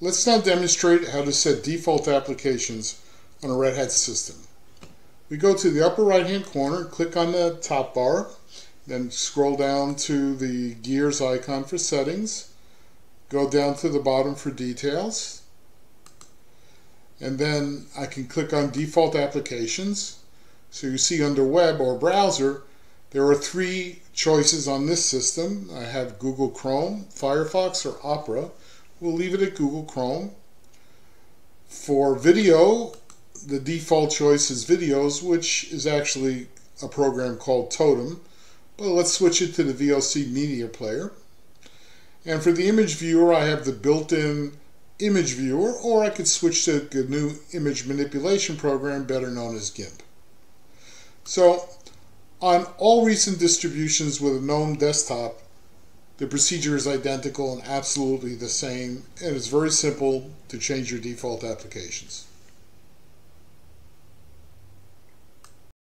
Let's now demonstrate how to set default applications on a Red Hat system. We go to the upper right hand corner, click on the top bar, then scroll down to the gears icon for settings, go down to the bottom for details, and then I can click on default applications. So you see under web or browser, there are three choices on this system. I have Google Chrome, Firefox, or Opera. We'll leave it at Google Chrome. For video, the default choice is Videos, which is actually a program called Totem. But let's switch it to the VLC Media Player. And for the image viewer, I have the built-in image viewer, or I could switch to the GNU image manipulation program, better known as GIMP. So on all recent distributions with a GNOME desktop, the procedure is identical and absolutely the same, and it's very simple to change your default applications.